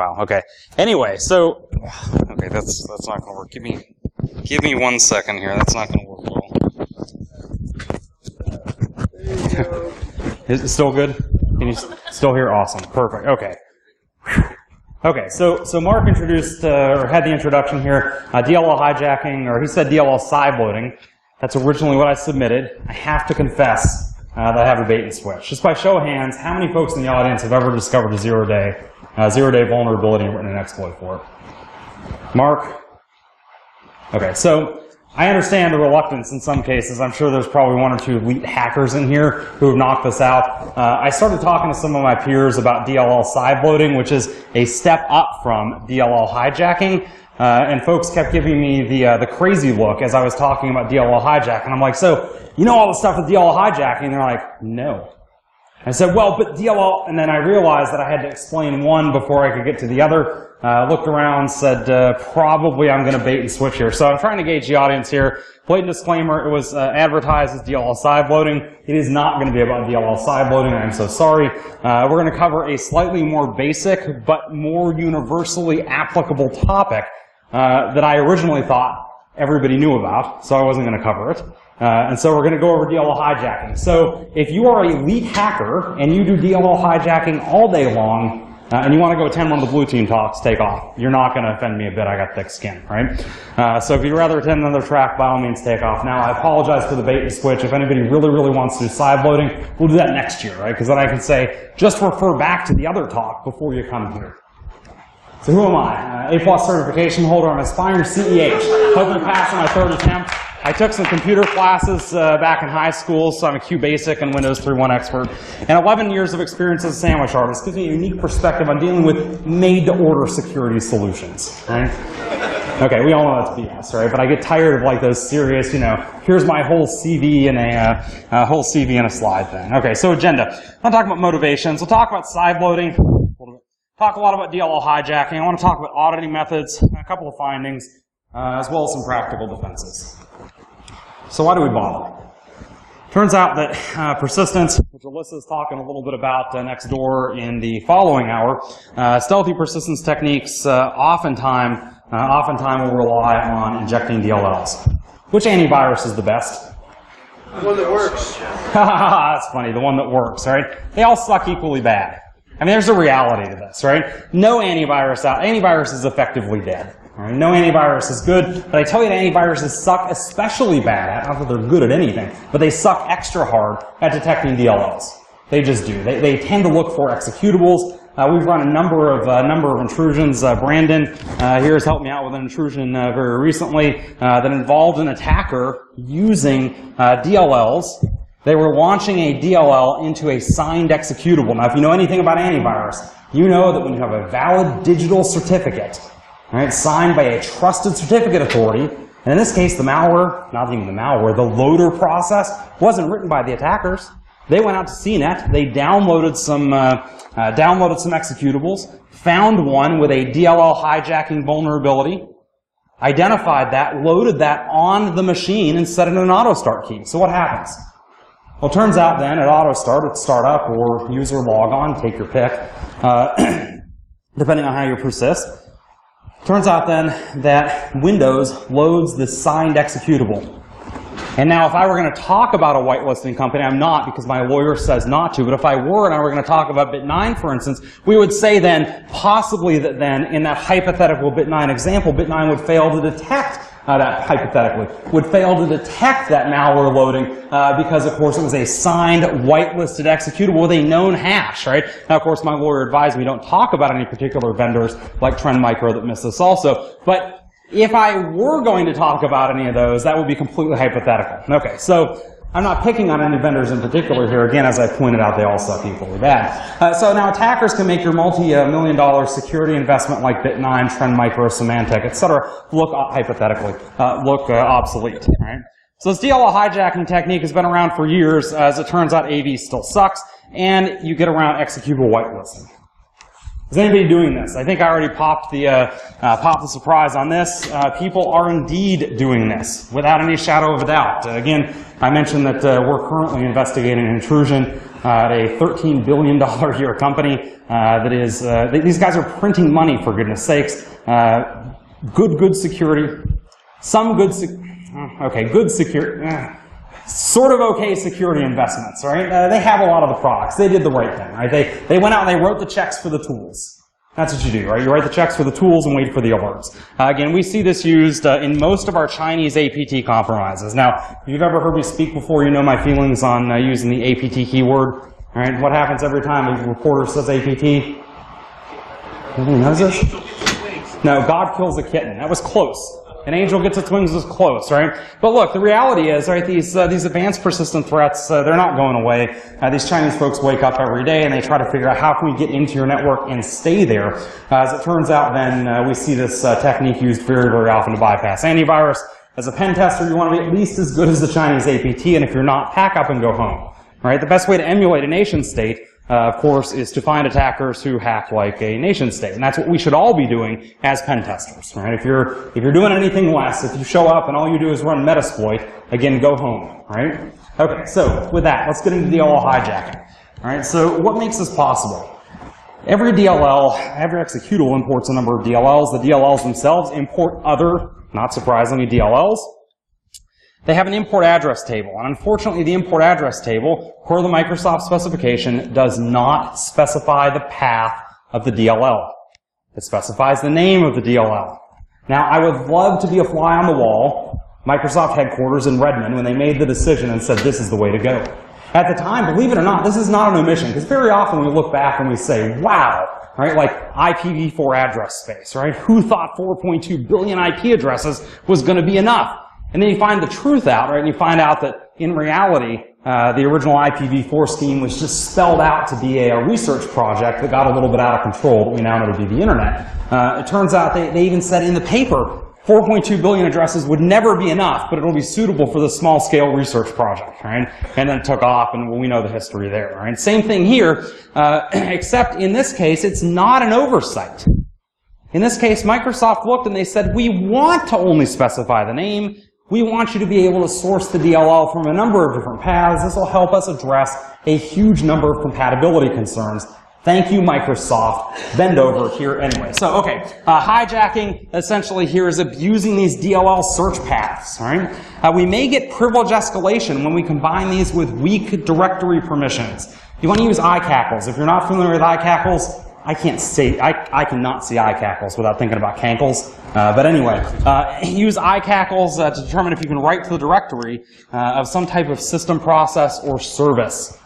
Wow. Okay. Anyway, so okay, that's that's not to work. Give me give me one second here. That's not to work well. Is it still good? Can you still hear? Awesome. Perfect. Okay. Okay, so so Mark introduced uh, or had the introduction here, uh, DLL hijacking, or he said DLL side loading. That's originally what I submitted. I have to confess uh, that I have a bait and switch. Just by show of hands, how many folks in the audience have ever discovered a zero day uh, zero day vulnerability and written an exploit for it? Mark. Okay, so I understand the reluctance in some cases. I'm sure there's probably one or two elite hackers in here who have knocked this out. Uh, I started talking to some of my peers about DLL side loading, which is a step up from DLL hijacking. Uh, and folks kept giving me the uh, the crazy look as I was talking about DLL hijack, and I'm like, so you know all the stuff with DLL hijacking? And they're like, no. I said, well, but DLL, and then I realized that I had to explain one before I could get to the other. Uh, looked around, said, uh, probably I'm going to bait and switch here. So I'm trying to gauge the audience here. Blatant disclaimer, it was uh, advertised as DLL side loading. It is not going to be about DLL side loading. I'm so sorry. Uh, we're going to cover a slightly more basic, but more universally applicable topic uh, that I originally thought everybody knew about, so I wasn't going to cover it. Uh, and so we're going to go over DLL hijacking. So if you are a elite hacker and you do DLL hijacking all day long, uh, and you want to go attend one of the blue team talks, take off. You're not going to offend me a bit. I got thick skin, right? Uh, so if you'd rather attend another track, by all means, take off. Now, I apologize for the bait and switch. If anybody really, really wants to do side loading, we'll do that next year, right? Because then I can say, just refer back to the other talk before you come here. So who am I? Uh, A plus certification holder. I'm aspiring CEH. Hoping to pass on my third attempt. I took some computer classes uh, back in high school, so I'm a QBasic and Windows 3.1 expert. And 11 years of experience as a sandwich artist gives me a unique perspective on dealing with made-to-order security solutions. Right? Okay, we all know that's BS, right? But I get tired of like those serious, you know, here's my whole CV in a uh, whole CV in a slide thing. Okay, so agenda. I'll talk about motivations. We'll talk about side loading. Talk a lot about DLL hijacking. I want to talk about auditing methods, a couple of findings, uh, as well as some practical defenses. So why do we bother? Turns out that uh, persistence, which Alyssa is talking a little bit about uh, next door in the following hour, uh, stealthy persistence techniques uh, oftentimes, uh, oftentimes will rely on injecting DLLs. Which antivirus is the best? The one that works. That's funny, the one that works, right? They all suck equally bad. I mean, there's a reality to this, right? No antivirus out, antivirus is effectively dead. Right? No antivirus is good, but I tell you that antiviruses suck especially bad, at not that they're good at anything, but they suck extra hard at detecting DLLs. They just do. They, they tend to look for executables. Uh, we've run a number of uh, number of intrusions. Uh, Brandon uh, here has helped me out with an intrusion uh, very recently uh, that involved an attacker using DLLs they were launching a DLL into a signed executable. Now, if you know anything about antivirus, you know that when you have a valid digital certificate, right, signed by a trusted certificate authority, and in this case, the malware, not even the malware, the loader process wasn't written by the attackers. They went out to CNET, they downloaded some, uh, uh, downloaded some executables, found one with a DLL hijacking vulnerability, identified that, loaded that on the machine, and set it in an auto start key. So what happens? Well, it turns out then at auto start, at startup or user logon, take your pick, uh, depending on how you persist. Turns out then that Windows loads the signed executable. And now if I were going to talk about a whitelisting company, I'm not because my lawyer says not to, but if I were and I were going to talk about Bit9, for instance, we would say then, possibly that then, in that hypothetical Bit9 example, Bit9 would fail to detect uh, that hypothetically, would fail to detect that malware loading uh, because, of course, it was a signed, whitelisted executable with a known hash, right? Now, of course, my lawyer advised me don't talk about any particular vendors like Trend Micro that missed this also, but if I were going to talk about any of those, that would be completely hypothetical. Okay, so I'm not picking on any vendors in particular here. Again, as I pointed out, they all suck equally bad. Uh, so now attackers can make your multi-million dollar security investment like Bit9, Trend Micro, Symantec, et cetera, look uh, hypothetically, uh, look uh, obsolete, right? So this DLL hijacking technique has been around for years. As it turns out, AV still sucks, and you get around executable whitelisting. Is anybody doing this? I think I already popped the uh, uh, popped the surprise on this. Uh, people are indeed doing this without any shadow of a doubt. Uh, again, I mentioned that uh, we're currently investigating an intrusion at a $13 billion a year company uh, that is, uh, these guys are printing money for goodness sakes. Uh, good, good security. Some good, okay, good security. Sort of okay security investments, right? Uh, they have a lot of the products. They did the right thing, right? They, they went out and they wrote the checks for the tools. That's what you do, right? You write the checks for the tools and wait for the alerts. Uh, again, we see this used uh, in most of our Chinese APT compromises. Now, if you've ever heard me speak before, you know my feelings on uh, using the APT keyword. All right, what happens every time a reporter says APT? Anybody knows this? No, God kills a kitten. That was close. An angel gets its wings is close, right? But look, the reality is, right, these, uh, these advanced persistent threats, uh, they're not going away. Uh, these Chinese folks wake up every day and they try to figure out how can we get into your network and stay there. Uh, as it turns out, then uh, we see this uh, technique used very, very often to bypass antivirus. As a pen tester, you want to be at least as good as the Chinese APT, and if you're not, pack up and go home. Right? The best way to emulate a nation state uh, of course, is to find attackers who hack like a nation state. And that's what we should all be doing as pen testers, right? If you're, if you're doing anything less, if you show up and all you do is run Metasploit, again, go home, right? Okay, so with that, let's get into the DLL hijacking. All right, so what makes this possible? Every DLL, every executable imports a number of DLLs. The DLLs themselves import other, not surprisingly, DLLs. They have an import address table, and unfortunately the import address table, per the Microsoft specification, does not specify the path of the DLL. It specifies the name of the DLL. Now, I would love to be a fly on the wall, Microsoft headquarters in Redmond, when they made the decision and said this is the way to go. At the time, believe it or not, this is not an omission, because very often we look back and we say, wow, right, like IPv4 address space, right? Who thought 4.2 billion IP addresses was going to be enough? And then you find the truth out, right? And you find out that in reality, uh, the original IPv4 scheme was just spelled out to be a, a, research project that got a little bit out of control that we now know to be the internet. Uh, it turns out they, they even said in the paper 4.2 billion addresses would never be enough, but it'll be suitable for the small scale research project, right? And then it took off, and we know the history there, right? Same thing here, uh, except in this case, it's not an oversight. In this case, Microsoft looked and they said, we want to only specify the name, we want you to be able to source the DLL from a number of different paths. This will help us address a huge number of compatibility concerns. Thank you, Microsoft. Bend over here anyway. So, okay, uh, hijacking essentially here is abusing these DLL search paths, right? Uh, we may get privilege escalation when we combine these with weak directory permissions. You want to use iCackles. If you're not familiar with iCackles, I can't say, I, I cannot see iCackles without thinking about cankles. Uh, but anyway, uh, use iCackles uh, to determine if you can write to the directory uh, of some type of system process or service.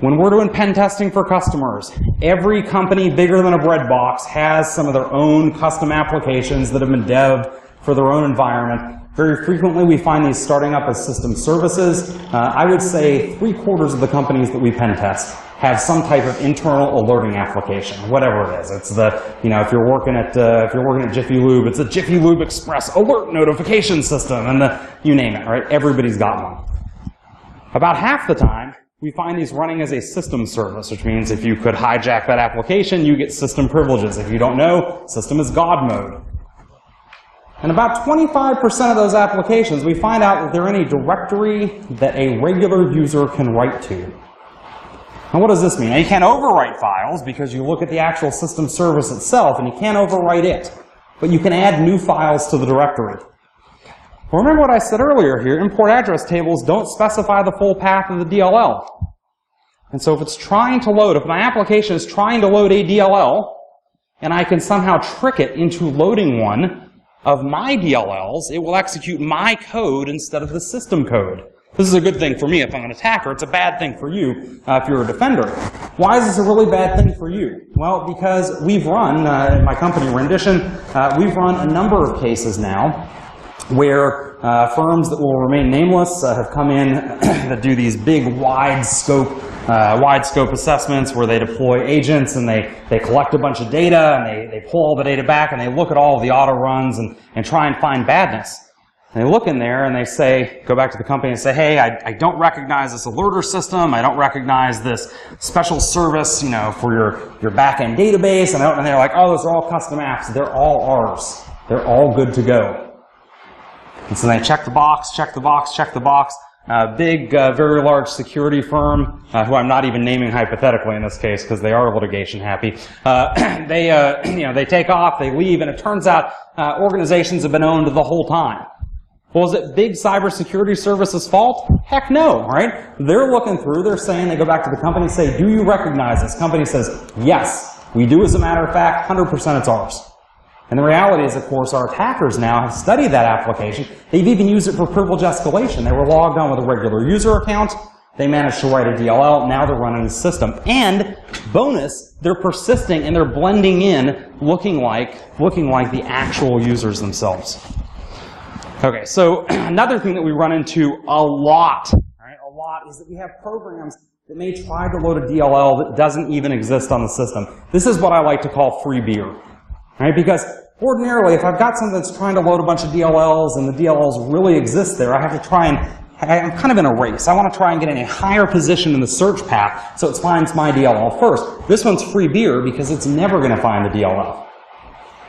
When we're doing pen testing for customers, every company bigger than a bread box has some of their own custom applications that have been devved for their own environment. Very frequently, we find these starting up as system services. Uh, I would say three quarters of the companies that we pen test have some type of internal alerting application, whatever it is. It's the, you know, if you're working at, uh, if you're working at Jiffy Lube, it's a Jiffy Lube Express alert notification system, and the, you name it, right? Everybody's got one. About half the time, we find these running as a system service, which means if you could hijack that application, you get system privileges. If you don't know, system is God mode. And about 25% of those applications, we find out that they're in a directory that a regular user can write to. And what does this mean? Now, you can't overwrite files because you look at the actual system service itself and you can't overwrite it. But you can add new files to the directory. Remember what I said earlier here, import address tables don't specify the full path of the DLL. And so if it's trying to load, if my application is trying to load a DLL, and I can somehow trick it into loading one of my DLLs, it will execute my code instead of the system code. This is a good thing for me if I'm an attacker. It's a bad thing for you uh, if you're a defender. Why is this a really bad thing for you? Well, because we've run, uh, my company Rendition, uh, we've run a number of cases now where uh, firms that will remain nameless uh, have come in that do these big wide scope uh, wide scope assessments where they deploy agents and they, they collect a bunch of data and they, they pull all the data back and they look at all the auto runs and, and try and find badness. And they look in there and they say, go back to the company and say, hey, I, I don't recognize this alerter system. I don't recognize this special service, you know, for your, your backend database. And, and they're like, oh, those are all custom apps. They're all ours. They're all good to go. And so they check the box, check the box, check the box. uh, big, uh, very large security firm, uh, who I'm not even naming hypothetically in this case because they are litigation happy. Uh, they, uh, you know, they take off, they leave, and it turns out uh, organizations have been owned the whole time. Well, is it big cybersecurity services fault? Heck no, right? They're looking through, they're saying, they go back to the company, and say, do you recognize this? Company says, yes, we do as a matter of fact, 100% it's ours. And the reality is, of course, our attackers now have studied that application. They've even used it for privilege escalation. They were logged on with a regular user account. They managed to write a DLL. Now they're running the system. And bonus, they're persisting and they're blending in, looking like looking like the actual users themselves. Okay, so another thing that we run into a lot, right, a lot, is that we have programs that may try to load a DLL that doesn't even exist on the system. This is what I like to call free beer. Right? Because ordinarily, if I've got something that's trying to load a bunch of DLLs and the DLLs really exist there, I have to try and I'm kind of in a race. I want to try and get in a higher position in the search path so it finds my DLL first. This one's free beer because it's never going to find the DLL.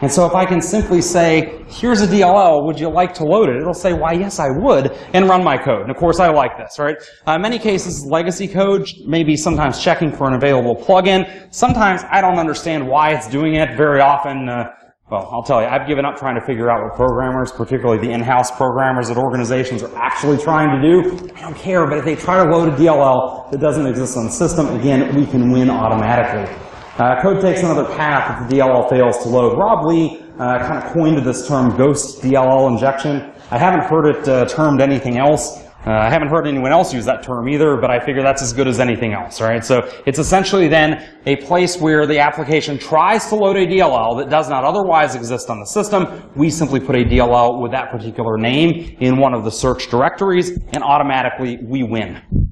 And so if I can simply say, here's a DLL, would you like to load it? It'll say, why, yes, I would, and run my code. And of course, I like this, right? Uh, in many cases, legacy code, maybe sometimes checking for an available plugin. Sometimes I don't understand why it's doing it. Very often, uh, well, I'll tell you, I've given up trying to figure out what programmers, particularly the in-house programmers at organizations, are actually trying to do. I don't care, but if they try to load a DLL that doesn't exist on the system, again, we can win automatically. Uh, code takes another path if the DLL fails to load. Rob Lee uh, kind of coined this term ghost DLL injection. I haven't heard it uh, termed anything else. Uh, I haven't heard anyone else use that term either, but I figure that's as good as anything else, right? So it's essentially then a place where the application tries to load a DLL that does not otherwise exist on the system. We simply put a DLL with that particular name in one of the search directories, and automatically we win.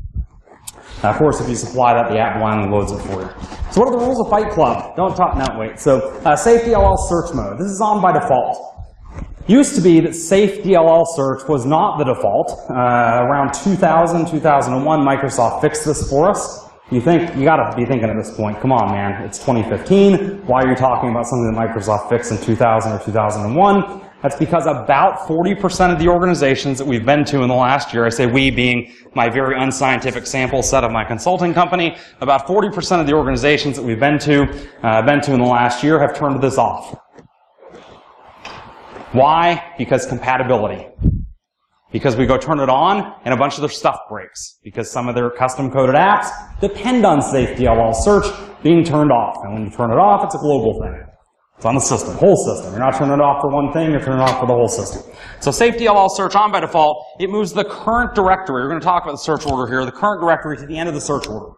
Of course, if you supply that, the app blindly loads it for you. So what are the rules of Fight Club? Don't talk, no, wait. So uh, safe DLL search mode. This is on by default. Used to be that safe DLL search was not the default. Uh, around 2000, 2001, Microsoft fixed this for us. You think, you gotta be thinking at this point, come on man, it's 2015, why are you talking about something that Microsoft fixed in 2000 or 2001? That's because about 40% of the organizations that we've been to in the last year, I say we being my very unscientific sample set of my consulting company, about 40% of the organizations that we've been to, uh, been to in the last year have turned this off. Why? Because compatibility. Because we go turn it on and a bunch of their stuff breaks. Because some of their custom coded apps depend on safe DLL search being turned off. And when you turn it off, it's a global thing. It's on the system, whole system. You're not turning it off for one thing, you're turning it off for the whole system. So safe DLL search on by default, it moves the current directory. We're going to talk about the search order here, the current directory to the end of the search order.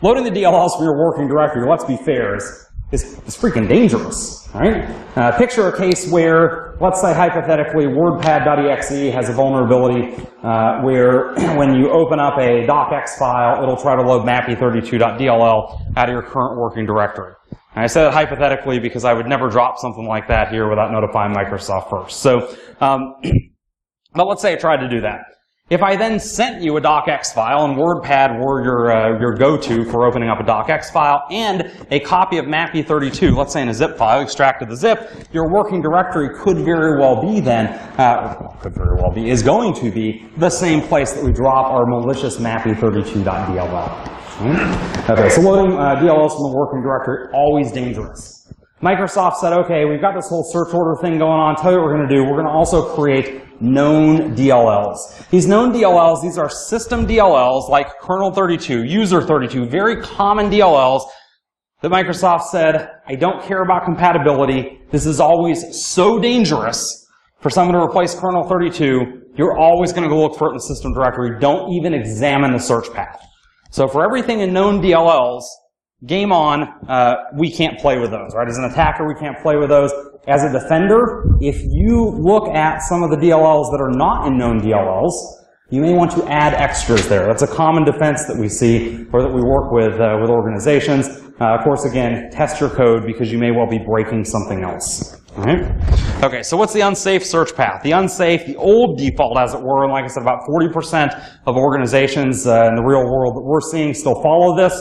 Loading the DLLs from your working directory, let's be fair, is, is, is freaking dangerous, right? Uh, picture a case where, let's say hypothetically, WordPad.exe has a vulnerability uh, where when you open up a docx file, it'll try to load mappy32.dll out of your current working directory. And I say that hypothetically because I would never drop something like that here without notifying Microsoft first. So, um, but let's say I tried to do that. If I then sent you a docx file, and WordPad were your, uh, your go-to for opening up a docx file, and a copy of MAPI32, let's say in a zip file, extracted the zip, your working directory could very well be then, uh, could very well be, is going to be the same place that we drop our malicious MAPI32.dll. Okay, so loading uh, DLLs from the working directory, always dangerous. Microsoft said, okay, we've got this whole search order thing going on. Tell you what we're going to do. We're going to also create known DLLs. These known DLLs, these are system DLLs like kernel 32, user 32, very common DLLs that Microsoft said, I don't care about compatibility. This is always so dangerous for someone to replace kernel 32. You're always going to go look for it in the system directory. Don't even examine the search path. So for everything in known DLLs, game on, uh, we can't play with those, right? As an attacker, we can't play with those. As a defender, if you look at some of the DLLs that are not in known DLLs, you may want to add extras there. That's a common defense that we see or that we work with uh, with organizations. Uh, of course, again, test your code because you may well be breaking something else. Right? Okay, so what's the unsafe search path? The unsafe, the old default, as it were, and like I said, about 40% of organizations uh, in the real world that we're seeing still follow this.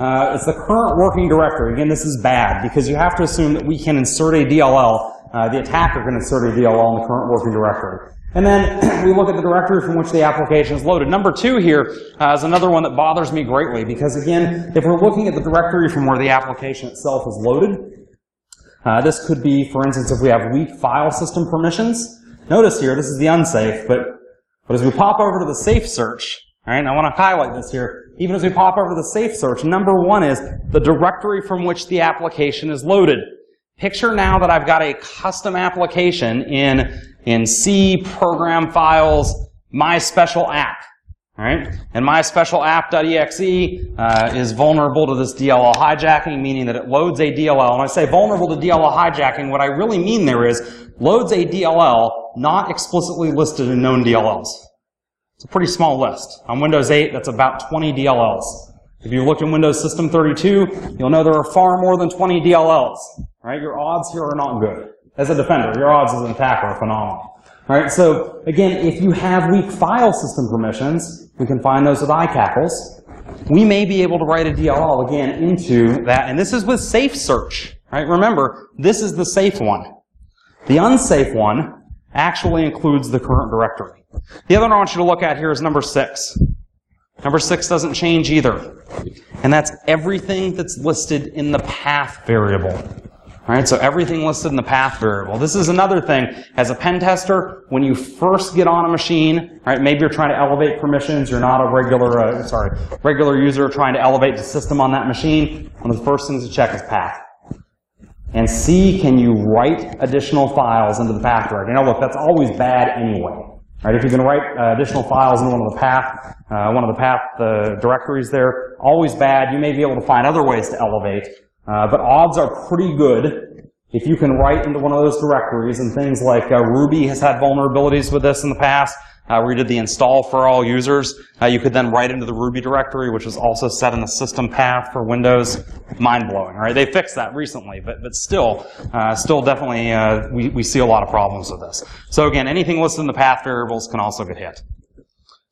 Uh, it's the current working directory. Again, this is bad because you have to assume that we can insert a DLL. Uh, the attacker can insert a DLL in the current working directory. And then we look at the directory from which the application is loaded. Number two here uh, is another one that bothers me greatly because, again, if we're looking at the directory from where the application itself is loaded, uh, this could be, for instance, if we have weak file system permissions. Notice here, this is the unsafe, but, but as we pop over to the safe search, right, and I want to highlight this here, even as we pop over to the safe search, number one is the directory from which the application is loaded. Picture now that I've got a custom application in, in C program files, my special app. Right? And my special app.exe uh, is vulnerable to this DLL hijacking, meaning that it loads a DLL. And I say vulnerable to DLL hijacking, what I really mean there is loads a DLL not explicitly listed in known DLLs. It's a pretty small list. On Windows 8, that's about 20 DLLs. If you look in Windows System 32, you'll know there are far more than 20 DLLs. Right? Your odds here are not good. As a defender, your odds as an attacker are phenomenal. Right? So again, if you have weak file system permissions, we can find those with iCackles. We may be able to write a DLL again into that, and this is with safe search. Right? Remember, this is the safe one. The unsafe one actually includes the current directory. The other one I want you to look at here is number six. Number six doesn't change either. And that's everything that's listed in the path variable. All right, so everything listed in the path variable. This is another thing. As a pen tester, when you first get on a machine, right, maybe you're trying to elevate permissions, you're not a regular, uh, sorry, regular user trying to elevate the system on that machine, one of the first things to check is path. And see, can you write additional files into the path directory? Now look, that's always bad anyway. Right, if you can write uh, additional files into one of the path, uh, one of the path uh, directories there, always bad. You may be able to find other ways to elevate, uh, but odds are pretty good if you can write into one of those directories, and things like uh, Ruby has had vulnerabilities with this in the past, uh, you did the install for all users. Uh, you could then write into the Ruby directory, which is also set in the system path for Windows. Mind blowing, right? They fixed that recently, but but still, uh, still definitely uh, we we see a lot of problems with this. So again, anything listed in the path variables can also get hit.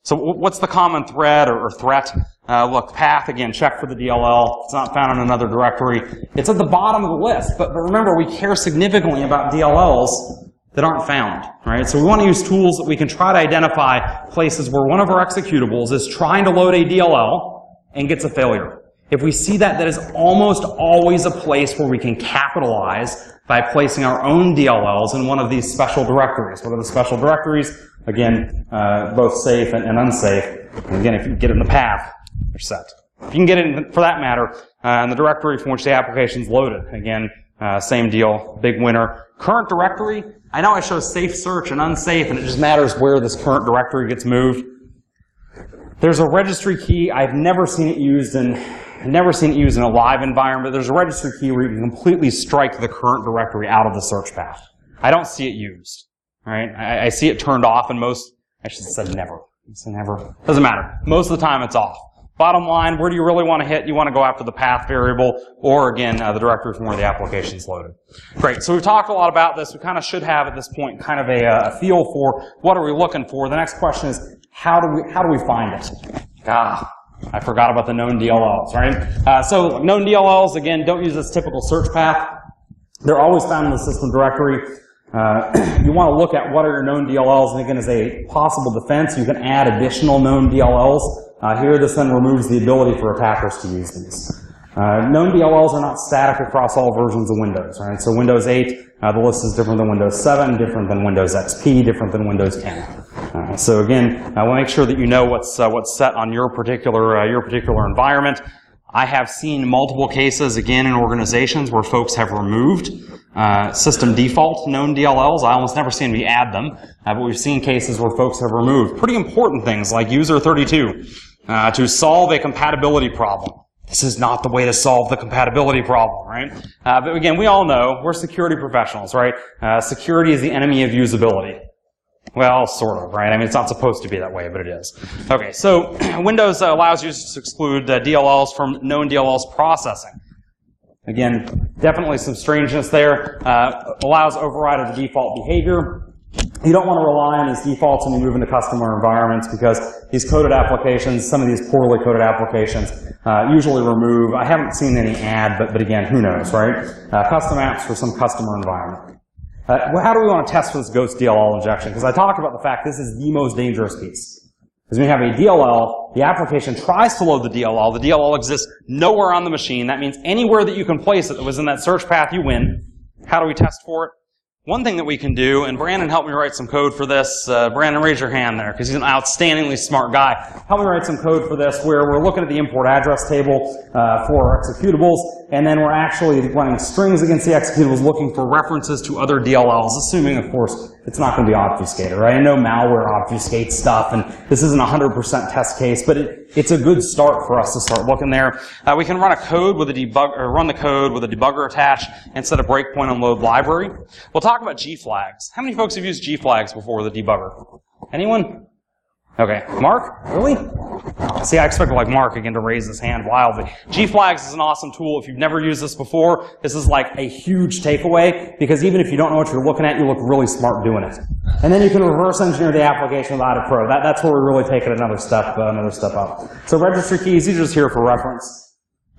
So what's the common thread or, threat? Uh, look, path, again, check for the DLL. It's not found in another directory. It's at the bottom of the list, but, but remember, we care significantly about DLLs that aren't found, right? So we want to use tools that we can try to identify places where one of our executables is trying to load a DLL and gets a failure. If we see that, that is almost always a place where we can capitalize by placing our own DLLs in one of these special directories. What are the special directories? Again, uh, both safe and, and unsafe. And again, if you get it in the path, you're set. If you can get it, in, for that matter, uh, in the directory from which the application is loaded. Again, uh, same deal, big winner. Current directory, I know I show safe search and unsafe, and it just matters where this current directory gets moved. There's a registry key. I've never seen it used in never seen it used in a live environment. There's a registry key where you can completely strike the current directory out of the search path. I don't see it used. Right? I, I see it turned off in most. I should have said never. I said never. Doesn't matter. Most of the time, it's off. Bottom line, where do you really want to hit? You want to go after the path variable, or again, uh, the directory from where the application is loaded. Great. So we've talked a lot about this. We kind of should have at this point kind of a, uh, a feel for what are we looking for. The next question is how do we how do we find it? Ah, I forgot about the known DLLs, right? Uh, so known DLLs again don't use this typical search path. They're always found in the system directory. Uh, you want to look at what are your known DLLs, and again, as a possible defense, you can add additional known DLLs. Uh, here, this then removes the ability for attackers to use these. Uh, known DLLs are not static across all versions of Windows, right? So Windows 8, uh, the list is different than Windows 7, different than Windows XP, different than Windows 10. Uh, so again, I want to make sure that you know what's uh, what's set on your particular your particular environment. I have seen multiple cases, again, in organizations where folks have removed uh, system default known DLLs. I almost never see anybody add them, uh, but we've seen cases where folks have removed pretty important things like user 32 uh, to solve a compatibility problem. This is not the way to solve the compatibility problem, right? Uh, but again, we all know we're security professionals, right? Uh, security is the enemy of usability. Well, sort of, right? I mean, it's not supposed to be that way, but it is. Okay, so Windows allows users to exclude uh, DLLs from known DLLs processing. Again, definitely some strangeness there. Uh, allows override of the default behavior. You don't want to rely on these defaults when you move into customer environments because these coded applications, some of these poorly coded applications, uh, usually remove. I haven't seen any add, but, but again, who knows, right? Uh, custom apps for some customer environment. Uh, well, how do we want to test for this ghost DLL injection? Because I talked about the fact this is the most dangerous piece. Because when you have a DLL, the application tries to load the DLL. The DLL exists nowhere on the machine. That means anywhere that you can place it that was in that search path, you win. How do we test for it? One thing that we can do, and Brandon helped me write some code for this. Uh, Brandon, raise your hand there, because he's an outstandingly smart guy. Help me write some code for this where we're looking at the import address table uh, for our executables, and then we're actually running strings against the executables looking for references to other DLLs, assuming, of course, it's not going to be obfuscated, right? I know malware obfuscates stuff, and this isn't a 100% test case, but it, it's a good start for us to start looking there. Uh, we can run a code with a debug, or run the code with a debugger attached instead of breakpoint on load library. We'll talk about G flags. How many folks have used G flags before the debugger? Anyone? Okay. Mark? Really? See, I expected like Mark again to raise his hand wildly. G-Flags is an awesome tool. If you've never used this before, this is like a huge takeaway because even if you don't know what you're looking at, you look really smart doing it. And then you can reverse engineer the application without a pro. That, that's where we really take it another step, uh, another step up. So registry keys, these are just here for reference.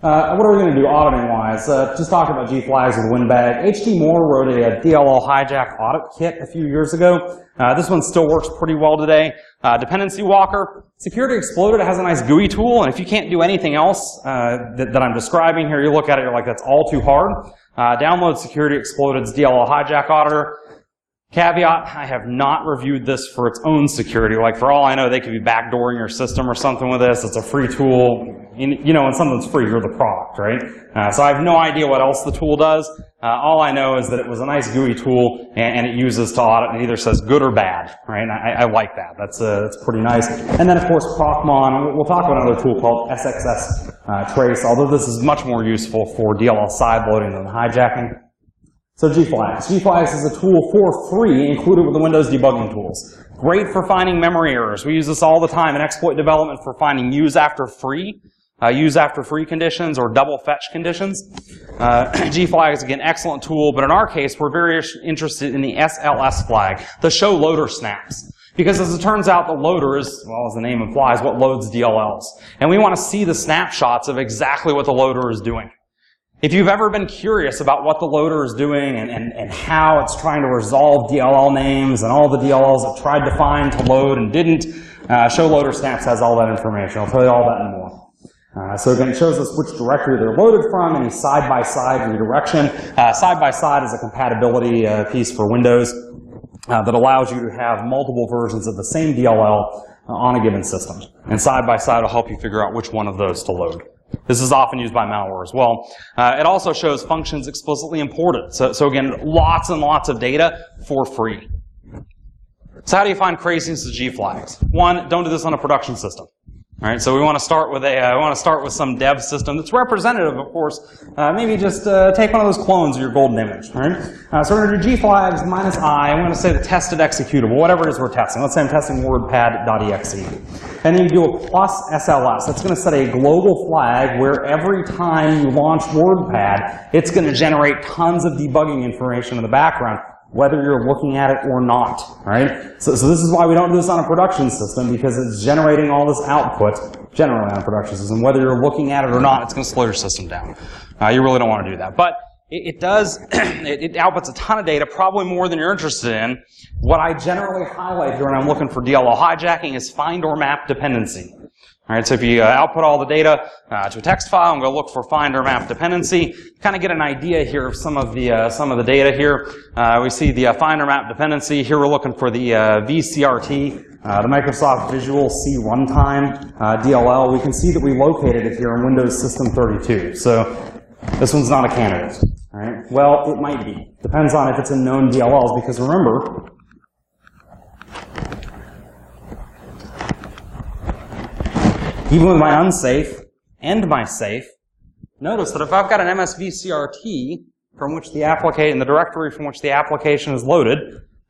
Uh, what are we going to do auditing-wise? Uh, just talking about G-flags with WinBag. H.T. Moore wrote a, DLL hijack audit kit a few years ago. Uh, this one still works pretty well today. Uh, dependency Walker. Security Exploited has a nice GUI tool, and if you can't do anything else uh, that, that, I'm describing here, you look at it, you're like, that's all too hard. Uh, download Security Exploited's DLL hijack auditor. Caveat, I have not reviewed this for its own security. Like, for all I know, they could be backdooring your system or something with this. It's a free tool. You know, when something's free, you're the product, right? Uh, so I have no idea what else the tool does. Uh, all I know is that it was a nice GUI tool, and, and, it uses to audit, and it either says good or bad, right? I, I like that. That's, uh, that's pretty nice. And then, of course, Procmon. We'll talk about another tool called SXS uh, Trace, although this is much more useful for DLL side loading than hijacking. So G-Flags. G-Flags is a tool for free included with the Windows debugging tools. Great for finding memory errors. We use this all the time in exploit development for finding use after free, uh, use after free conditions or double fetch conditions. Uh, is again excellent tool, but in our case, we're very interested in the SLS flag, the show loader snaps. Because as it turns out, the loader is, well, as the name implies, what loads DLLs. And we want to see the snapshots of exactly what the loader is doing. If you've ever been curious about what the loader is doing and, and, and how it's trying to resolve DLL names and all the DLLs it tried to find to load and didn't, uh, Show Loader Snaps has all that information. I'll tell you all that and more. Uh, so again, it shows us which directory they're loaded from, any side-by-side redirection. Side-by-side -side is a compatibility uh, piece for Windows uh, that allows you to have multiple versions of the same DLL uh, on a given system. And side-by-side -side will help you figure out which one of those to load. This is often used by malware as well. Uh, it also shows functions explicitly imported. So, so again, lots and lots of data for free. So how do you find craziness of G flags? One, don't do this on a production system. All right, so we want to start with a, uh, we want to start with some dev system that's representative, of course. Uh, maybe just uh, take one of those clones of your golden image. All right, uh, so we're going to do gflags minus i. I'm going to say the tested executable, whatever it is we're testing. Let's say I'm testing WordPad.exe, and then you do a plus SLS. That's going to set a global flag where every time you launch WordPad, it's going to generate tons of debugging information in the background whether you're looking at it or not, right? So, so this is why we don't do this on a production system, because it's generating all this output, generally on a production system. Whether you're looking at it or not, it's going to slow your system down. Uh, you really don't want to do that. But it, it does, it, it outputs a ton of data, probably more than you're interested in. What I generally highlight here when I'm looking for DLL hijacking is find or map dependency. All right, so if you uh, output all the data uh, to a text file and go look for find or map dependency, kind of get an idea here of some of the uh, some of the data here. Uh, we see the uh, find or map dependency. Here we're looking for the uh, VCRT, the Microsoft Visual C Runtime DLL. We can see that we located it here in Windows System 32. So this one's not a candidate. All right. Well, it might be. Depends on if it's in known DLLs, because remember, even with my unsafe and my safe, notice that if I've got an MSV CRT from which the application, the directory from which the application is loaded,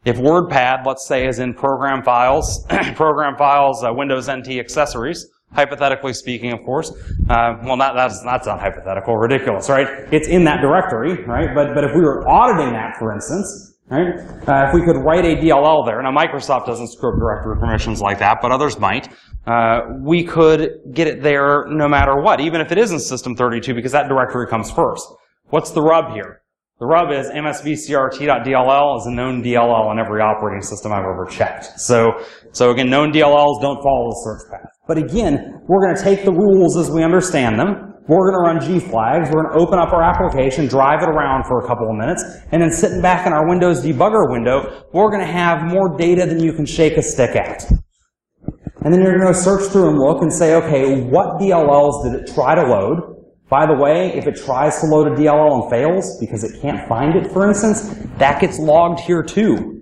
if WordPad, let's say, is in program files, program files, uh, Windows NT accessories, hypothetically speaking, of course. Uh, well, not, that's, that's not hypothetical, ridiculous, right? It's in that directory, right? But, but if we were auditing that, for instance, Right? Uh, if we could write a DLL there, now Microsoft doesn't up directory permissions like that, but others might, uh, we could get it there no matter what, even if it isn't System 32, because that directory comes first. What's the rub here? The rub is msvcrt.dll is a known DLL in every operating system I've ever checked. So, so again, known DLLs don't follow the search path. But again, we're going to take the rules as we understand them. We're going to run G flags. We're going to open up our application, drive it around for a couple of minutes, and then sitting back in our Windows debugger window, we're going to have more data than you can shake a stick at. And then you're going to search through and look and say, okay, what DLLs did it try to load? By the way, if it tries to load a DLL and fails because it can't find it, for instance, that gets logged here too.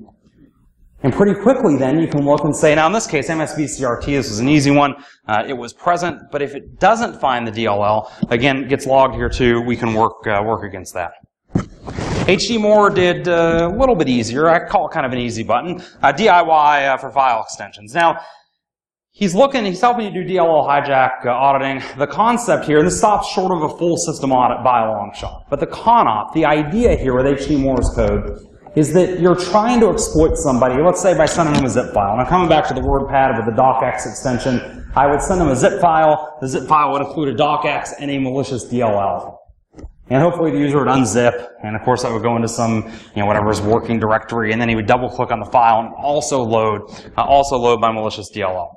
And pretty quickly then you can look and say, now in this case, MSVCRT, this is an easy one. Uh, it was present, but if it doesn't find the DLL, again, it gets logged here too. We can work, uh, work against that. HDMore did uh, a little bit easier. I call it kind of an easy button. Uh, DIY uh, for file extensions. Now, He's looking, he's helping you do DLL hijack uh, auditing. The concept here, and this stops short of a full system audit by a long shot, but the con CONOP, the idea here with HT Morse code, is that you're trying to exploit somebody, let's say by sending them a zip file. Now coming back to the WordPad with the docx extension, I would send them a zip file. The zip file would include a docx and a malicious DLL. And hopefully the user would unzip, and of course that would go into some, you know, whatever his working directory, and then he would double click on the file and also load, uh, also load my malicious DLL.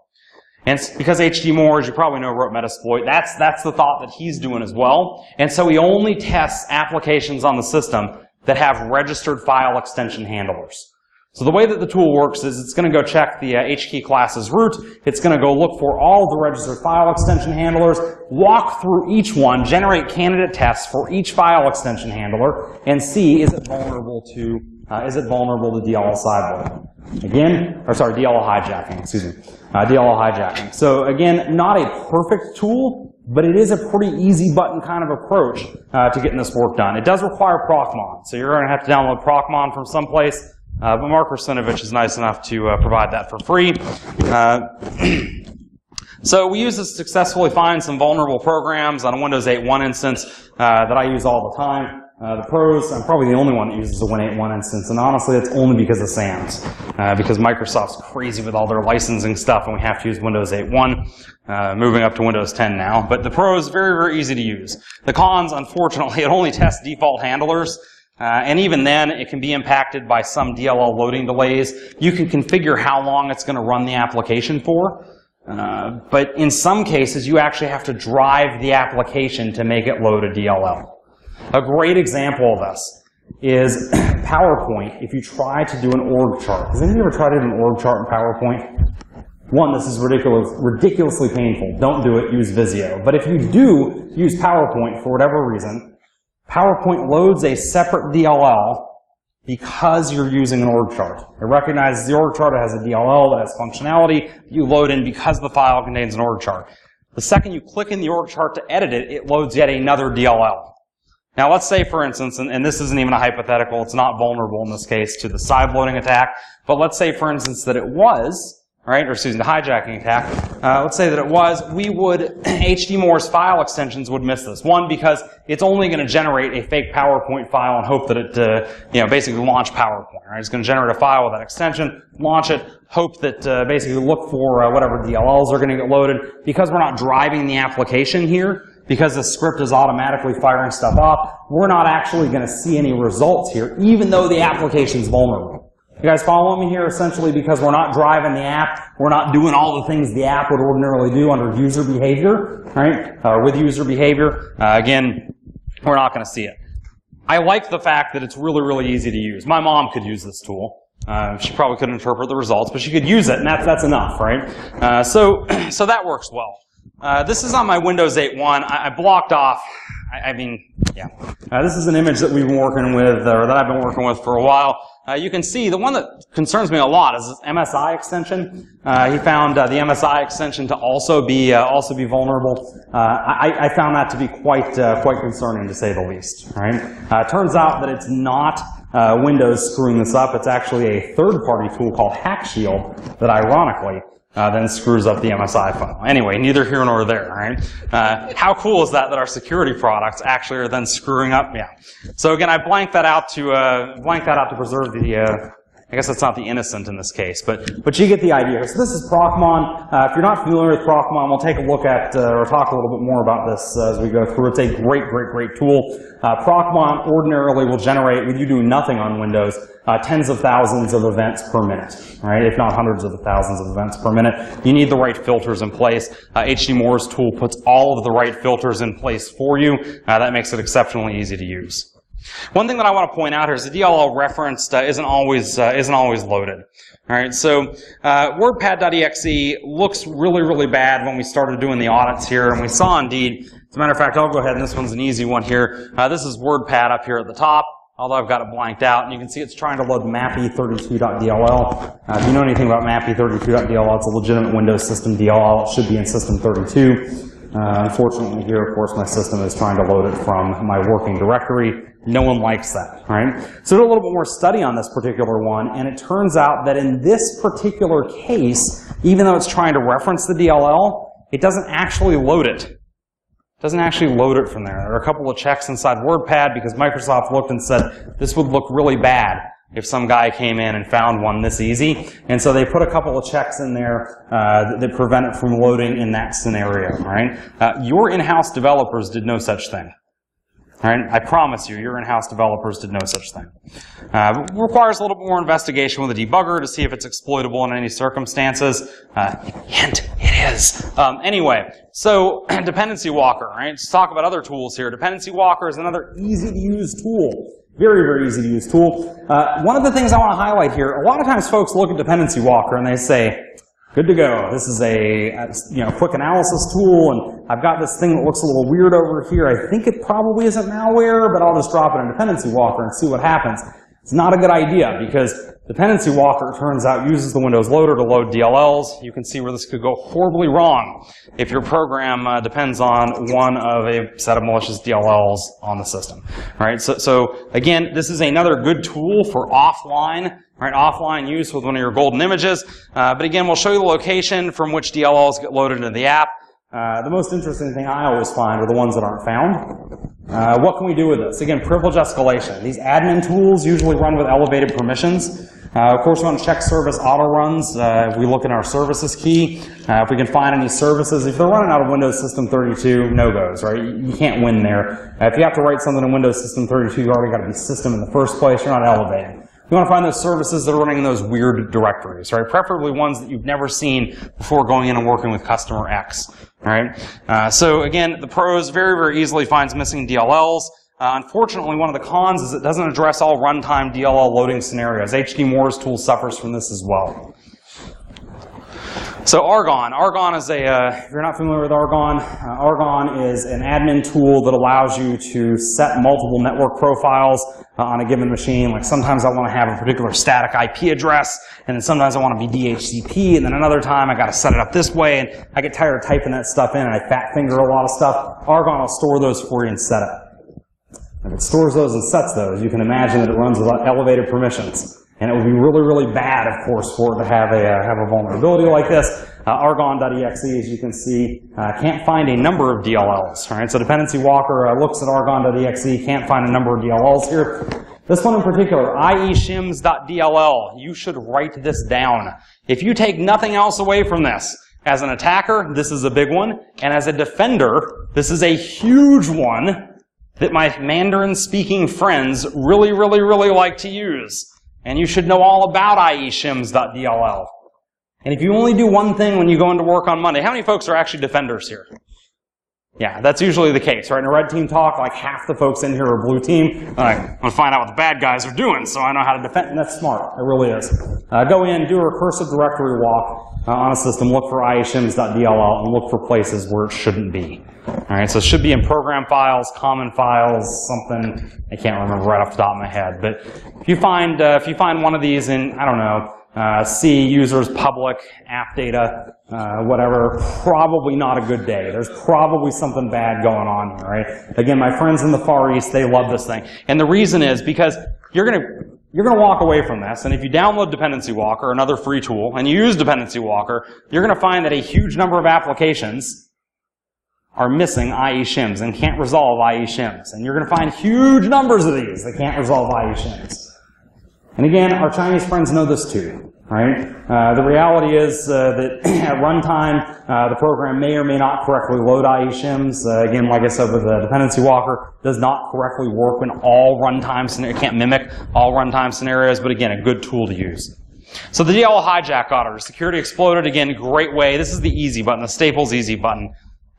And because HD Moore, as you probably know, wrote Metasploit, that's, that's the thought that he's doing as well. And so he only tests applications on the system that have registered file extension handlers. So the way that the tool works is it's going to go check the uh, HKey class's root. It's going to go look for all the registered file extension handlers, walk through each one, generate candidate tests for each file extension handler, and see is it vulnerable to uh, is it vulnerable to DLL sideboarding. Again, or sorry, DLL hijacking. Excuse me uh, DLL hijacking. So again, not a perfect tool, but it is a pretty easy button kind of approach uh, to getting this work done. It does require Procmon, so you're going to have to download Procmon from someplace. Uh, but Mark Russinovich is nice enough to uh, provide that for free. Uh, so we use this to successfully find some vulnerable programs on a Windows 8.1 instance uh, that I use all the time. Uh, the pros, I'm probably the only one that uses the Win8.1 instance, and honestly, it's only because of SANS. Uh, because Microsoft's crazy with all their licensing stuff, and we have to use Windows 8.1, uh, moving up to Windows 10 now. But the pros, very, very easy to use. The cons, unfortunately, it only tests default handlers, uh, and even then, it can be impacted by some DLL loading delays. You can configure how long it's going to run the application for. Uh, but in some cases, you actually have to drive the application to make it load a DLL. A great example of this is PowerPoint. If you try to do an org chart, has anybody ever tried to do an org chart in PowerPoint? One, this is ridiculous, ridiculously painful. Don't do it, use Visio. But if you do use PowerPoint for whatever reason, PowerPoint loads a separate DLL because you're using an org chart. It recognizes the org chart has a DLL that has functionality you load in because the file contains an org chart. The second you click in the org chart to edit it, it loads yet another DLL. Now let's say, for instance, and, and, this isn't even a hypothetical, it's not vulnerable in this case to the side loading attack, but let's say, for instance, that it was, right, or excuse me, the hijacking attack, uh, let's say that it was, we would, HD Moore's file extensions would miss this. One, because it's only going to generate a fake PowerPoint file and hope that it, uh, you know, basically launch PowerPoint, right? It's going to generate a file with that extension, launch it, hope that, uh, basically look for uh, whatever DLLs are going to get loaded. Because we're not driving the application here, because the script is automatically firing stuff off, we're not actually going to see any results here, even though the application is vulnerable. You guys following me here? Essentially because we're not driving the app, we're not doing all the things the app would ordinarily do under user behavior, right? Or uh, with user behavior. Uh, again, we're not going to see it. I like the fact that it's really, really easy to use. My mom could use this tool. Uh, she probably couldn't interpret the results, but she could use it, and that's, that's enough, right? Uh, so, so that works well. Uh, this is on my Windows 8.1. I, I blocked off, I, I mean, yeah. Uh, this is an image that we've been working with, or that I've been working with for a while. Uh, you can see the one that concerns me a lot is this MSI extension. Uh, he found uh, the MSI extension to also be uh, also be vulnerable. I, I, found that to be quite quite concerning to say the least. Right? turns out that it's not Windows screwing this up. It's actually a third-party tool called HackShield that, ironically, uh, then screws up the MSI file. Anyway, neither here nor there, right? Uh, how cool is that that our security products actually are then screwing up? Yeah. So again, I blank that out to uh, blank that out to preserve the uh, I guess that's not the innocent in this case, but, but you get the idea. So this is Procmon. Uh, if you're not familiar with Procmon, we'll take a look at, uh, or talk a little bit more about this uh, as we go through. It's a great, great, great tool. Uh, Procmon ordinarily will generate, with you doing nothing on Windows, uh, tens of thousands of events per minute, right? If not hundreds of thousands of events per minute. You need the right filters in place. Uh, HD Moore's tool puts all of the right filters in place for you. Uh, that makes it exceptionally easy to use. One thing that I want to point out here is the DLL referenced uh, isn't always uh, isn't always loaded. All right, so uh, WordPad.exe looks really really bad when we started doing the audits here, and we saw indeed. As a matter of fact, I'll go ahead and this one's an easy one here. Uh, this is WordPad up here at the top although I've got it blanked out, and you can see it's trying to load mappy32.dll. Uh, if you know anything about mappy32.dll, it's a legitimate Windows system DLL. It should be in system 32. Uh, unfortunately here, of course, my system is trying to load it from my working directory. No one likes that, right? So did a little bit more study on this particular one, and it turns out that in this particular case, even though it's trying to reference the DLL, it doesn't actually load it. It doesn't actually load it from there. There are a couple of checks inside WordPad because Microsoft looked and said, this would look really bad if some guy came in and found one this easy. And so they put a couple of checks in there uh, that prevent it from loading in that scenario, right? Uh, your in-house developers did no such thing. Right, I promise you, your in-house developers did no such thing. Uh, requires a little bit more investigation with a debugger to see if it's exploitable in any circumstances. Uh, hint, it is. Um, anyway, so Dependency Walker. Right, let's talk about other tools here. Dependency Walker is another easy-to-use tool. Very, very easy to use tool. Uh, one of the things I want to highlight here, a lot of times folks look at Dependency Walker and they say, good to go. This is a, a, you know quick analysis tool, and I've got this thing that looks a little weird over here. I think it probably isn't malware, but I'll just drop it in Dependency Walker and see what happens. It's not a good idea because Dependency Walker, turns out, uses the Windows Loader to load DLLs. You can see where this could go horribly wrong if your program uh, depends on one of a set of malicious DLLs on the system. Right? So, so again, this is another good tool for offline, right? Offline use with one of your golden images. Uh, but again, we'll show you the location from which DLLs get loaded into the app. Uh, the most interesting thing I always find are the ones that aren't found. Uh, what can we do with this? Again, privilege escalation. These admin tools usually run with elevated permissions. Uh, of course, we want to check service auto runs. Uh, we look in our services key. Uh, if we can find any services, if they're running out of Windows System 32, no goes, right? You can't win there. Uh, if you have to write something in Windows System 32, you already got to be system in the first place. You're not elevating. You want to find those services that are running in those weird directories, right? Preferably ones that you've never seen before going in and working with customer X, right? Uh, so again, the pros very, very easily finds missing DLLs. Uh, unfortunately, one of the cons is it doesn't address all runtime DLL loading scenarios. HD Moore's tool suffers from this as well. So Argon. Argon is a, uh, if you're not familiar with Argon, uh, Argon is an admin tool that allows you to set multiple network profiles uh, on a given machine. Like sometimes I want to have a particular static IP address, and then sometimes I want to be DHCP, and then another time I got to set it up this way, and I get tired of typing that stuff in, and I fat finger a lot of stuff. Argon will store those for you and set it. If it stores those and sets those, you can imagine that it runs with elevated permissions. And it would be really, really bad, of course, for it to have a, uh, have a vulnerability like this. Uh, Argon.exe, as you can see, uh, can't find a number of DLLs. Right? So Dependency Walker uh, looks at Argon.exe, can't find a number of DLLs here. This one in particular, ieshims.dll, you should write this down. If you take nothing else away from this, as an attacker, this is a big one, and as a defender, this is a huge one that my Mandarin-speaking friends really, really, really like to use. And you should know all about ieshims.dll. And if you only do one thing when you go into work on Monday, how many folks are actually defenders here? Yeah, that's usually the case, right? In a red team talk, like half the folks in here are blue team. I want to find out what the bad guys are doing, so I know how to defend. And that's smart. It really is. Uh, go in, do a recursive directory walk uh, on a system, look for ieshims.dll, and look for places where it shouldn't be. All right, so it should be in program files, common files, something I can't remember right off the top of my head. But if you find uh, if you find one of these in I don't know uh, users public app data uh, whatever, probably not a good day. There's probably something bad going on here, right? Again, my friends in the Far East they love this thing, and the reason is because you're gonna you're going to walk away from this, and if you download Dependency Walker, another free tool, and you use Dependency Walker, you're going to find that a huge number of applications are missing IE shims and can't resolve IE shims. And you're going to find huge numbers of these that can't resolve IE shims. And again, our Chinese friends know this too, right? Uh, the reality is uh, that at runtime, uh, the program may or may not correctly load IE-shims. Uh, again, like I said with the dependency walker, does not correctly work in all runtime scenarios. Can't mimic all runtime scenarios, but again, a good tool to use. So the DLL hijack auditor, security exploded, again, great way. This is the easy button, the Staples easy button.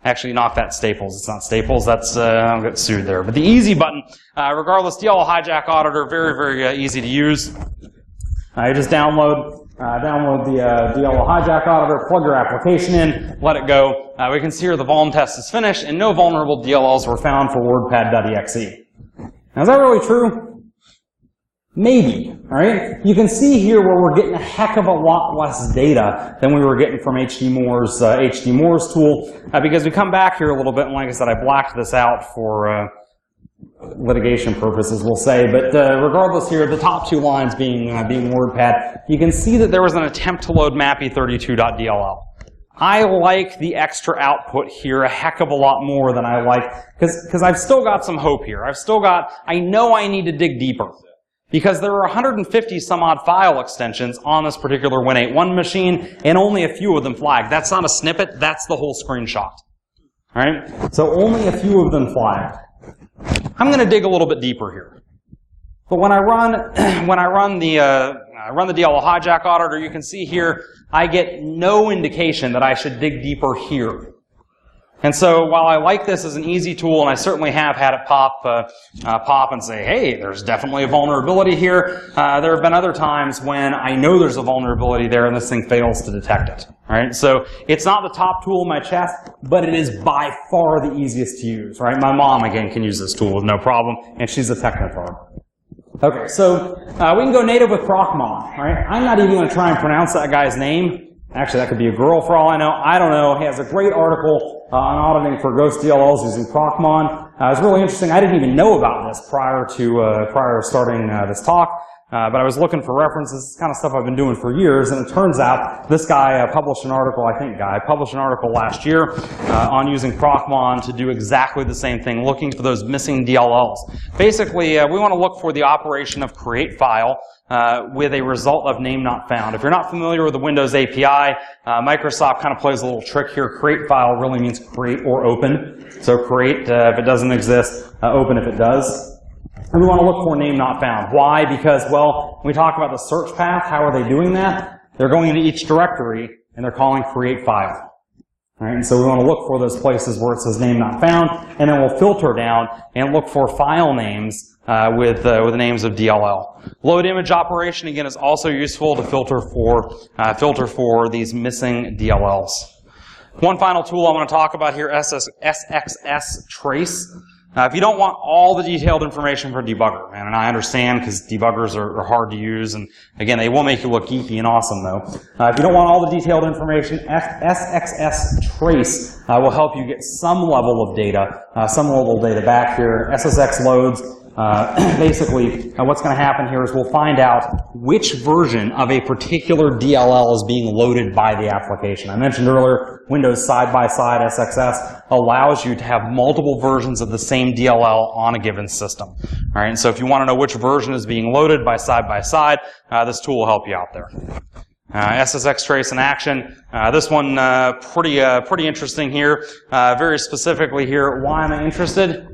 Actually, knock that Staples. It's not Staples. That's uh, I'll get sued there. But the easy button, uh, regardless, DLL hijack auditor, very very uh, easy to use. Uh, you just download uh, download the uh, DLL hijack auditor, plug your application in, let it go. Uh, we can see here the vuln test is finished, and no vulnerable DLLs were found for WordPad.exe. Now, is that really true? Maybe, all right? You can see here where we're getting a heck of a lot less data than we were getting from HD Moore's uh, HD Moore's tool, uh, because we come back here a little bit, and like I said, I blacked this out for uh, litigation purposes, we'll say. But uh, regardless here, the top two lines being uh, being WordPad, you can see that there was an attempt to load mappy32.dll. I like the extra output here a heck of a lot more than I like, because I've still got some hope here. I've still got, I know I need to dig deeper. Because there are 150 some odd file extensions on this particular Win81 machine, and only a few of them flagged. That's not a snippet, that's the whole screenshot. Alright? So only a few of them flagged. I'm going to dig a little bit deeper here. But when I run, when I run the, uh, I run the DLL hijack auditor, you can see here, I get no indication that I should dig deeper here. And so while I like this as an easy tool, and I certainly have had it pop, uh, uh, pop and say, hey, there's definitely a vulnerability here, uh, there have been other times when I know there's a vulnerability there and this thing fails to detect it. Right? So it's not the top tool in my chest, but it is by far the easiest to use. Right? My mom, again, can use this tool with no problem, and she's a technotard. Okay, so uh, we can go native with Procmon. Right? I'm not even going to try and pronounce that guy's name. Actually, that could be a girl for all I know. I don't know. He has a great article uh, on auditing for ghost DLLs using Procmon. Uh, it's really interesting. I didn't even know about this prior to uh, prior to starting uh, this talk. Uh, but I was looking for references, this kind of stuff I've been doing for years, and it turns out this guy uh, published an article, I think guy, published an article last year on using Procmon to do exactly the same thing, looking for those missing DLLs. Basically, we want to look for the operation of create file uh, with a result of name not found. If you're not familiar with the Windows API, uh, Microsoft kind of plays a little trick here. Create file really means create or open. So create if it doesn't exist, open if it does. And we want to look for name not found. Why? Because, well, when we talk about the search path, how are they doing that? They're going into each directory and they're calling create file. And so we want to look for those places where it says name not found, and then we'll filter down and look for file names uh, with uh, with the names of DLL. Load image operation again is also useful to filter for uh, filter for these missing DLLs. One final tool I want to talk about here, SS, SXS Trace. Uh, if you don't want all the detailed information for a debugger, man, and I understand because debuggers are, are, hard to use, and again, they will make you look geeky and awesome though. Uh, if you don't want all the detailed information, SXS Trace uh, will help you get some level of data, uh, some level of data back here. SSX loads uh, basically, uh, what's going to happen here is we'll find out which version of a particular DLL is being loaded by the application. I mentioned earlier, Windows side-by-side -side SXS allows you to have multiple versions of the same DLL on a given system. All right, and so if you want to know which version is being loaded by side-by-side, -side, uh, this tool will help you out there. Uh, SSX trace in action. Uh, this one uh, pretty pretty interesting here. very specifically here, why am I interested?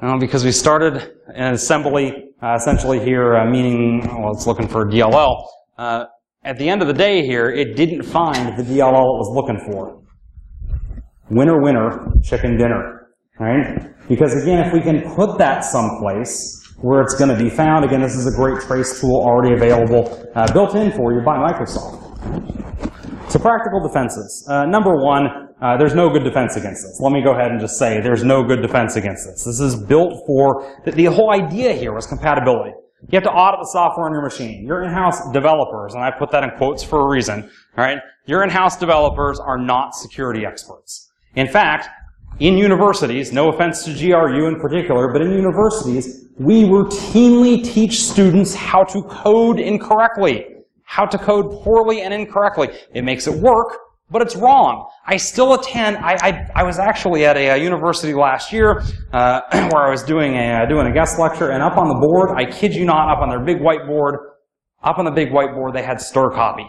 Because we started an assembly uh, essentially here, uh, meaning, well, it's looking for DLL. Uh, at the end of the day here, it didn't find the DLL it was looking for. Winner, winner, chicken dinner, right? Because again, if we can put that someplace where it's going to be found, again, this is a great trace tool already available, uh, built in for you by Microsoft. So practical defenses. Uh, number one, uh, there's no good defense against this. Let me go ahead and just say there's no good defense against this. This is built for, the, the whole idea here was compatibility. You have to audit the software on your machine. Your in-house developers, and I put that in quotes for a reason, alright? Your in-house developers are not security experts. In fact, in universities, no offense to GRU in particular, but in universities, we routinely teach students how to code incorrectly how to code poorly and incorrectly. It makes it work, but it's wrong. I still attend. I, I, I was actually at a, a university last year uh, where I was doing a uh, doing a guest lecture, and up on the board, I kid you not, up on their big whiteboard, up on the big whiteboard, they had StirCopy.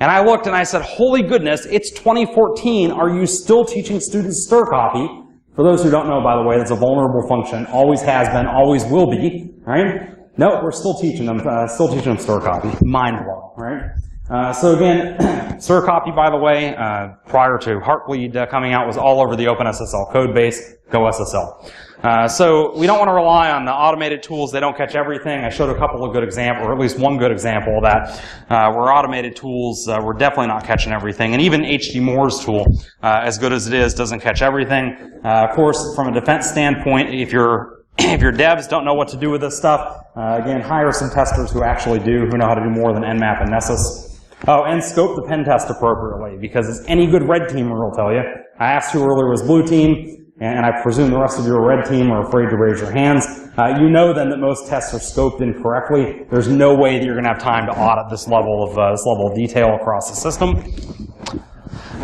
And I looked and I said, "Holy goodness, it's 2014. Are you still teaching students StirCopy?" For those who don't know, by the way, that's a vulnerable function. Always has been, always will be. Right? No, we're still teaching them. Uh, still teaching them StirCopy. Mind blowing. Right? Uh, so again, StirCopy, by the way, uh, prior to Heartbleed uh, coming out, was all over the OpenSSL code base. Go SSL. Uh, so we don't want to rely on the automated tools. They don't catch everything. I showed a couple of good examples, or at least one good example of that, uh, where automated tools were definitely not catching everything. And even HD Moore's tool, as good as it is, doesn't catch everything. of course, from a defense standpoint, if your if your devs don't know what to do with this stuff, again, hire some testers who actually do, who know how to do more than Nmap and Nessus. Oh, and scope the pen test appropriately, because as any good red teamer will tell you, I asked who earlier was blue team, and I presume the rest of you are red team are afraid to raise your hands. Uh, you know then that most tests are scoped incorrectly. There's no way that you're going to have time to audit this level of uh, this level of detail across the system.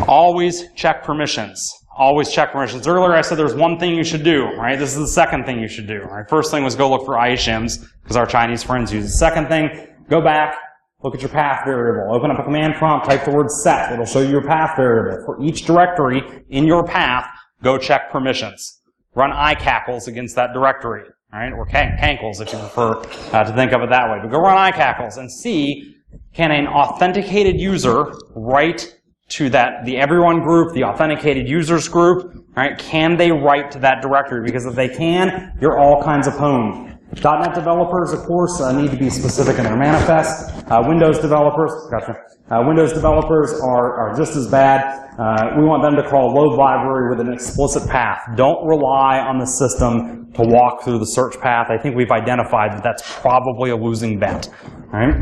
Always check permissions. Always check permissions. Earlier I said there's one thing you should do, right? This is the second thing you should do, right? First thing was go look for iShims, because our Chinese friends use it. Second thing, go back, Look at your path variable. Open up a command prompt, type the word set. It'll show you your path variable. For each directory in your path, go check permissions. Run icackles against that directory, right? Or cankles if you prefer uh, to think of it that way. But go run icackles and see can an authenticated user write to that the everyone group, the authenticated users group, right? Can they write to that directory? Because if they can, you're all kinds of pwned. .NET developers, of course, uh, need to be specific in their manifest. Uh, Windows developers, gotcha. Uh, Windows developers are, are just as bad. Uh, we want them to call load library with an explicit path. Don't rely on the system to walk through the search path. I think we've identified that that's probably a losing bet. Right?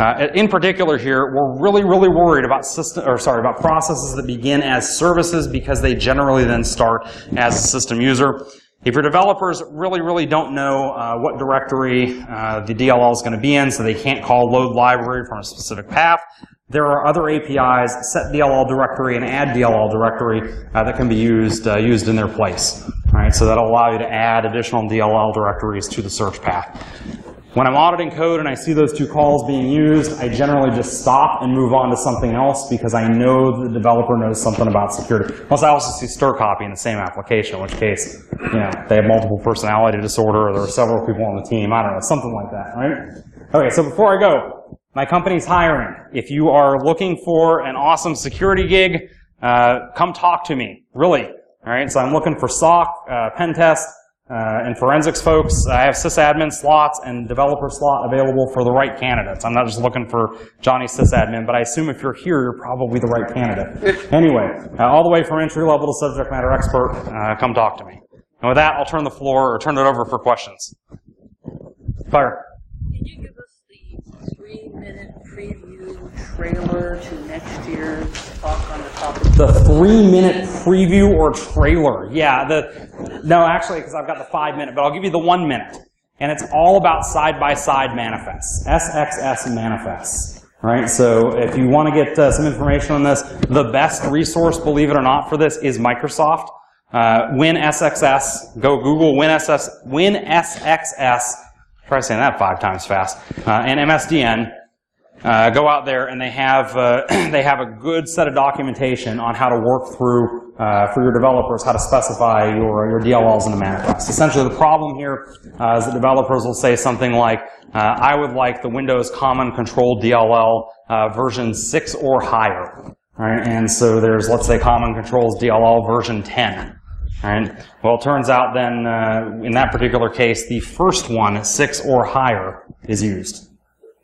Uh, in particular here, we're really, really worried about system, or sorry, about processes that begin as services because they generally then start as a system user. If your developers really, really don't know uh, what directory uh, the DLL is going to be in, so they can't call load library from a specific path, there are other APIs, set DLL directory and add DLL directory, uh, that can be used uh, used in their place. Right, so that'll allow you to add additional DLL directories to the search path. When I'm auditing code and I see those two calls being used, I generally just stop and move on to something else because I know the developer knows something about security. Plus, I also see StirCopy in the same application, in which case, you know, they have multiple personality disorder or there are several people on the team. I don't know, something like that, right? Okay, so before I go, my company's hiring. If you are looking for an awesome security gig, uh, come talk to me. Really. All right, so I'm looking for SOC, uh, pen test, uh, and forensics folks, I have sysadmin slots and developer slot available for the right candidates. I'm not just looking for Johnny sysadmin, but I assume if you're here, you're probably the right candidate. anyway, uh, all the way from entry level to subject matter expert, uh, come talk to me. And with that, I'll turn the floor or turn it over for questions. Fire. The three-minute preview trailer to next year's talk on the topic? The three-minute preview or trailer. Yeah, the no, actually, because I've got the five-minute, but I'll give you the one minute, and it's all about side-by-side manifests, SXS manifests. Right, so if you want to get uh, some information on this, the best resource, believe it or not, for this is Microsoft. Uh, WinSXS, go Google WinSS, WinSXS, try saying that five times fast, uh, and MSDN, uh, go out there and they have uh, they have a good set of documentation on how to work through uh, for your developers how to specify your your DLLs in the manifest. Essentially, the problem here uh, is that developers will say something like, uh, "I would like the Windows Common Control DLL uh, version six or higher." Right? And so there's let's say Common Controls DLL version 10. Well, it turns out then in that particular case, the first one, six or higher, is used.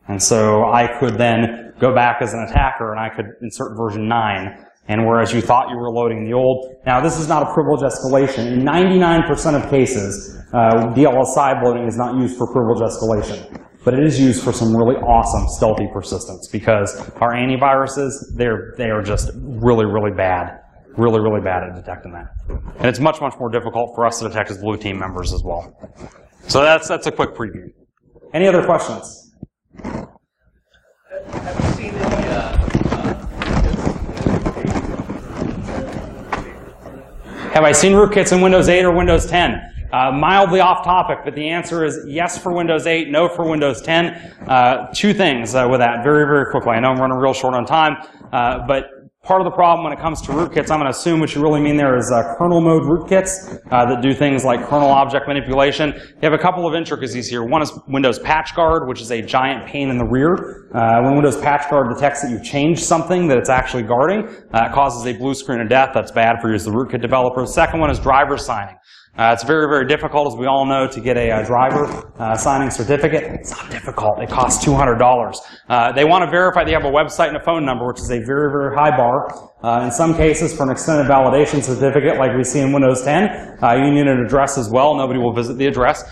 And so I could then go back as an attacker and I could insert version 9. And whereas you thought you were loading the old, now this is not a privilege escalation. In 99% of cases, uh, DLL side loading is not used for privilege escalation. But it is used for some really awesome stealthy persistence because our antiviruses, they're, they are just really, really bad really, really bad at detecting that. And it's much, much more difficult for us to detect as blue team members as well. So that's, that's a quick preview. Any other questions? Have you seen any, uh, Have I seen rootkits in Windows 8 or Windows 10? Uh, mildly off topic, but the answer is yes for Windows 8, no for Windows 10. Uh, two things uh, with that very, very quickly. I know I'm running real short on time, uh, but part of the problem when it comes to rootkits, I'm going to assume what you really mean there is uh, kernel mode rootkits uh, that do things like kernel object manipulation. You have a couple of intricacies here. One is Windows Patch Guard, which is a giant pain in the rear. Uh, when Windows Patch Guard detects that you've changed something that it's actually guarding, uh, it causes a blue screen of death. That's bad for you as the rootkit developer. The second one is driver signing. Uh, it's very, very difficult, as we all know, to get a, uh driver uh, signing certificate. It's not difficult. It costs $200. Uh, they want to verify they have a website and a phone number, which is a very, very high bar. Uh, in some cases, for an extended validation certificate, like we see in Windows 10, uh, you need an address as well. Nobody will visit the address.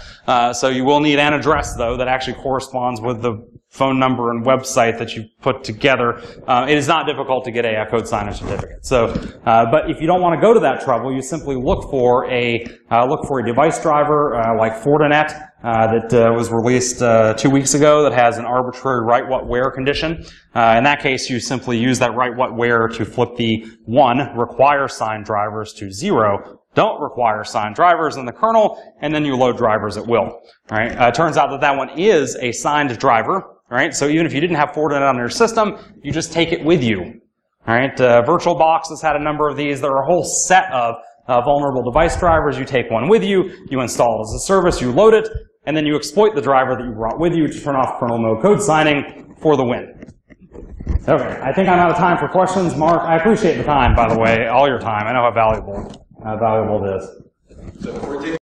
So you will need an address, though, that actually corresponds with the phone number and website that you put together. Uh, it is not difficult to get a, uh code signer certificate. So, uh, but if you don't want to go to that trouble, you simply look for a uh, look for a device driver uh, like Fortinet uh, that was released uh, two weeks ago that has an arbitrary write what where condition. Uh, in that case, you simply use that write what where to flip the one require signed drivers to zero don't require signed drivers in the kernel, and then you load drivers at will. All right. Uh, turns out that that one is a signed driver. Right. So even if you didn't have Fortinet on your system, you just take it with you. Right. Uh, VirtualBox has had a number of these. There are a whole set of uh, vulnerable device drivers. You take one with you, you install it as a service, you load it, and then you exploit the driver that you brought with you to turn off kernel mode code signing for the win. Okay, I think I'm out of time for questions. Mark, I appreciate the time, by the way, all your time. I know how valuable, how valuable it is.